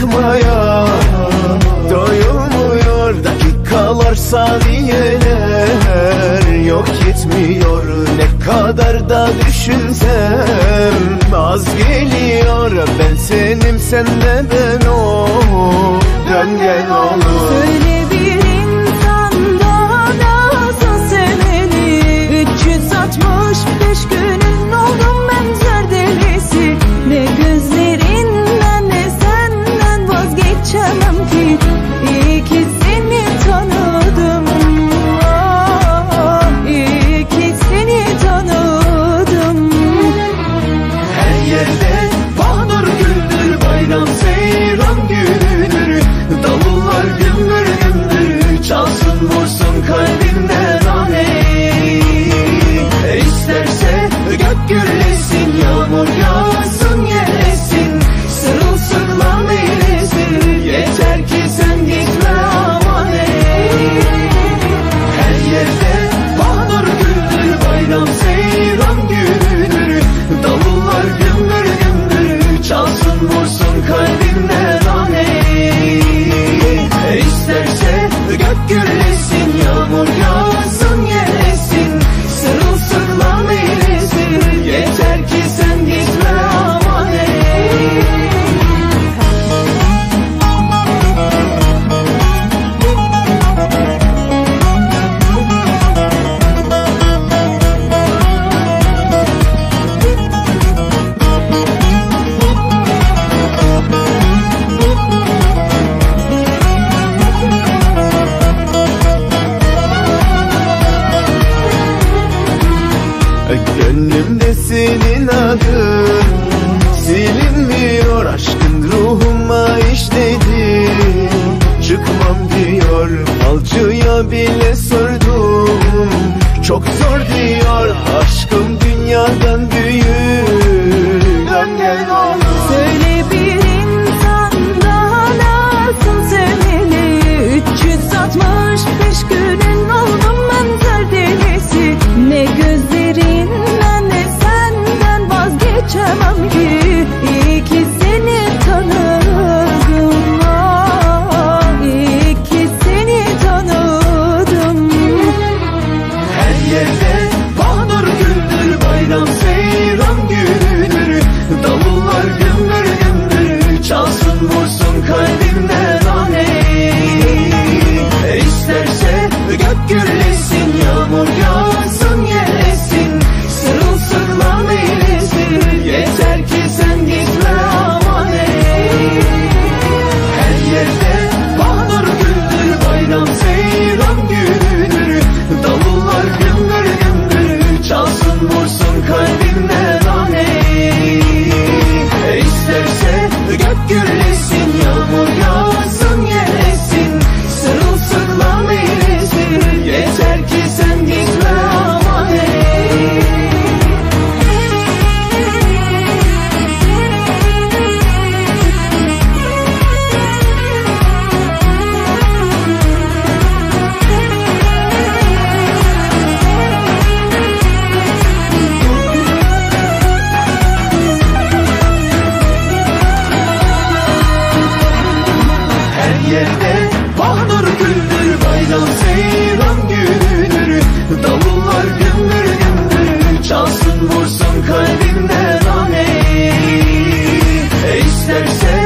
bırakmaya. Doyulmuyor dakikalar saniyeler. Yok yetmiyor ne kadar da düşünsem. Az geliyor ben senim sen de ben o? I'm saying. Çok zor diyor. Aşkım dünyadan büyük. Dön gel bayram günleri Davullar gümbür gümbür Çalsın vursun kalbimde nane E isterse